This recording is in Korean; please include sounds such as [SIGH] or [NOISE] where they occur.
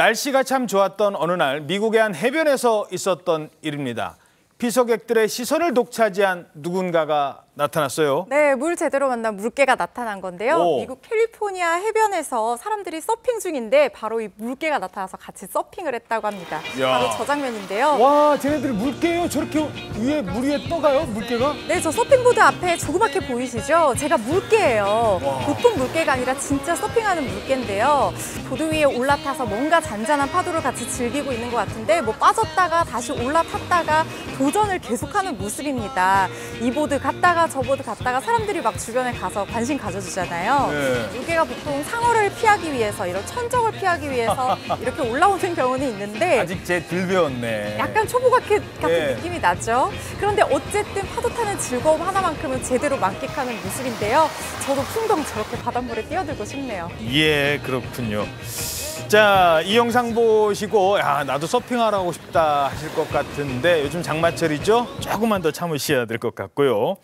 날씨가 참 좋았던 어느 날 미국의 한 해변에서 있었던 일입니다. 피서객들의 시선을 독차지한 누군가가 나타났어요. 네, 물 제대로 만난 물개가 나타난 건데요. 오. 미국 캘리포니아 해변에서 사람들이 서핑 중인데 바로 이 물개가 나타나서 같이 서핑을 했다고 합니다. 야. 바로 저 장면인데요. 와, 쟤네들이 물개요? 저렇게 위에 물 위에 떠가요? 물개가? 네, 저 서핑보드 앞에 조그맣게 보이시죠? 제가 물개예요. 와. 보통 물개가 아니라 진짜 서핑하는 물개인데요. 보드 위에 올라타서 뭔가 잔잔한 파도를 같이 즐기고 있는 것 같은데 뭐 빠졌다가 다시 올라탔다가 도전을 계속하는 모습입니다. 이 보드 갔다가 저 보드 갔다가 사람들이 막 주변에 가서 관심 가져주잖아요. 네. 물개가 보통 상어를 피하기 위해서 이런 천적을 피하기 위해서 [LAUGHS] 이렇게 올라오는 경우는 있는데 아직 쟤 덜 배웠네. 약간 초보 같은 예. 느낌이 나죠. 그런데 어쨌든 파도 타는 즐거움 하나만큼은 제대로 만끽하는 모습인데요. 저도 풍덩 저렇게 바닷물에 뛰어들고 싶네요. 예, 그렇군요. 자, 이 영상 보시고 야, 나도 서핑하러 가고 싶다 하실 것 같은데 요즘 장마철이죠? 조금만 더 참으셔야 될 것 같고요.